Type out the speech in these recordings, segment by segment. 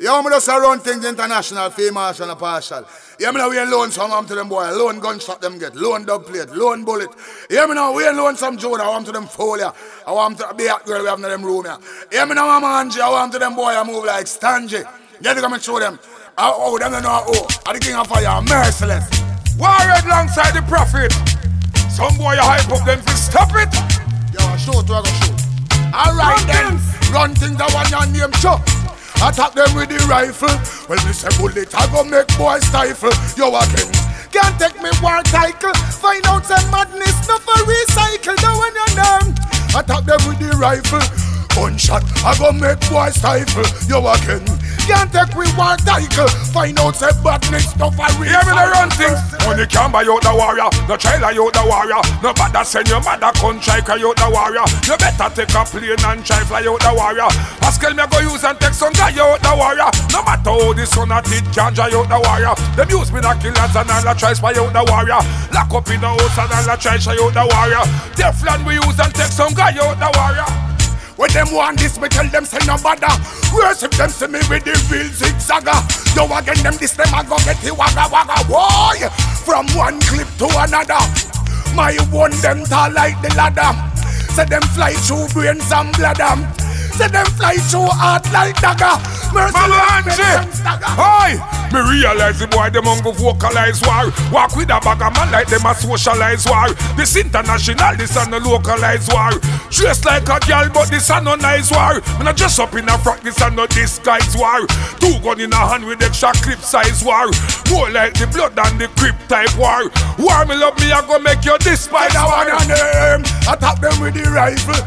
Yeah, me just run things international, famous and a partial. Yeah, me now we loan some arm to them boy, loan gunshot them get, loan dub plate, loan bullet. Yeah, me now we loan some Judah, I want to them folia. I want to be a girl we have in them room here. Yeah, me now I'm Angie, I want to them boy, I move like Stangy. Yeah, they come and show them. Oh, them don't know oh, are the king of fire, merciless. Warrior alongside the prophet. Some boy you hype up them fi stop it. Show to I go show. Alright then, run things that one your name show. Attack them with the rifle. Well, me say bullet, I go make boy stifle. Yo again. Can't take me war title. Find out some madness, not for recycle. Now when you name. Attack them with the rifle. Gunshot, I go make boy stifle. Yo again. Can't take we war title. Find out some badness, not for recycle. Yeah, me no run things. Money can't buy out the warrior. No child out the warrior. No bother send your mother come try cry out the warrior. You better take a plane and try fly out the warrior. Pascal me go use and No matter how the sun it can dry out the warrior. Them use me the killers and all the try spy out the warrior. Lock up in the house and all the try shy out the warrior. Teflon we use and take some guy out the warrior. When them want this, me tell them say no bother. Worship them see me with the real zigzagger. Yo again them this them I go get the wagga wagga. Boy, from one clip to another. My one them tall like the ladder. Say them fly through brains and bladder. Say them fly through heart like dagger. Malanche! Hi! Me realize the boy them on go vocalize war. Walk with a bag of man like them a socialize war. This international, this a no localize war. Dress like a girl, but this a no nice war. Me not dress up in a frock, this a no disguise war. Two gun in a hand with extra clip size war. More like the blood than the crip type war. War me love me, I go make you despise war. one and them Attack them with the rifle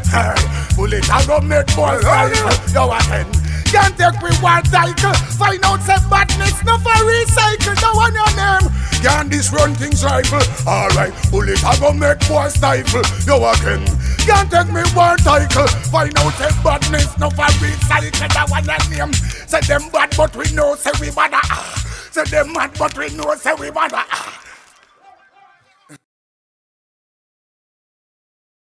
Bullet I go make boy rifle Yo again Can't take we one cycle. Find out some badness No for recycle. No one your name. Can't this run things rifle. Alright Bullet I go make boy stifle. Yo again Can't take me one cycle. Find out some badness No for recycle. No one your name. Say them bad but we know Say we bad ah. Say them mad but we know Say we bad ah.